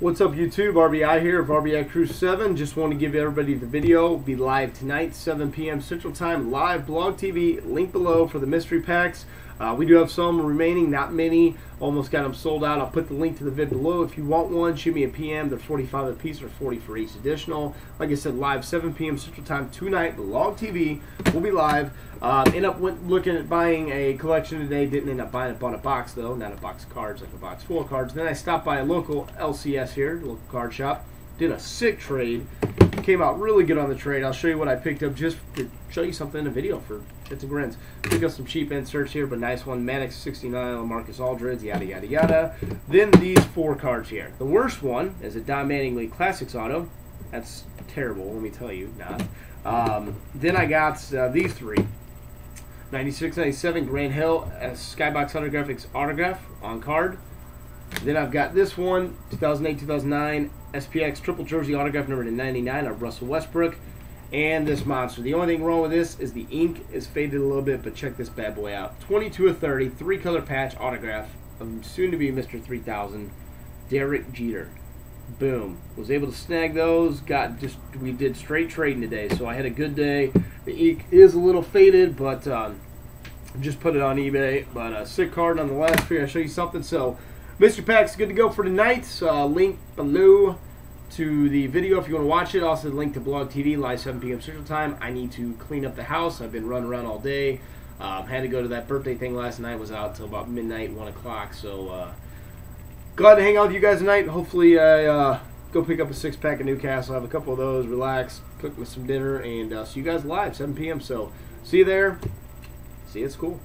What's up YouTube? RBI here of RBI Cru 7. Just want to give everybody the video. Be live tonight, 7 p.m. Central Time, live blog TV. Link below for the mystery packs. Uh, we do have some remaining, not many. Almost got them sold out. I'll put the link to the vid below. If you want one, shoot me a PM. They're 45 a piece or 40 for each additional. Like I said, live 7 p.m. Central Time tonight. Blog TV will be live. Uh, end up looking at buying a collection today. Didn't end up buying it. Bought a box though, not a box of cards, like a box full of cards. Then I stopped by a local LCS here, local card shop. Did a sick trade. Came out really good on the trade. I'll show you what I picked up just to show you something in a video for shits and grins. Pick up some cheap inserts here, but nice one. Mannix 69, Marcus Aldridge, yada yada yada. Then these four cards here. The worst one is a Don Mattingly Classics auto. That's terrible, let me tell you, not. Um, then I got uh, these three. 96, 97 Grant Hill as Skybox Holographics autograph on card. Then I've got this one, 2008, 2009 SPX triple jersey autograph number to 99 of Russell Westbrook. And this monster. The only thing wrong with this is the ink is faded a little bit, but check this bad boy out. 22 of 30, three color patch autograph of soon to be Mr. 3000, Derek Jeter. Boom. Was able to snag those. Got just we did straight trading today, so I had a good day. The ink is a little faded, but um, just put it on eBay. But a sick card nonetheless. Figure I'll show you something. So Mr. Pack's good to go for tonight. Uh, link below to the video if you want to watch it. Also, link to Blog TV live 7 p.m. Central Time. I need to clean up the house. I've been running around all day. Um, had to go to that birthday thing last night. Was out till about midnight, one o'clock. So uh, glad to hang out with you guys tonight. Hopefully, I uh, go pick up a six pack of Newcastle. Have a couple of those. Relax, cook me some dinner, and uh, see you guys live 7 p.m. So see you there. See you at school.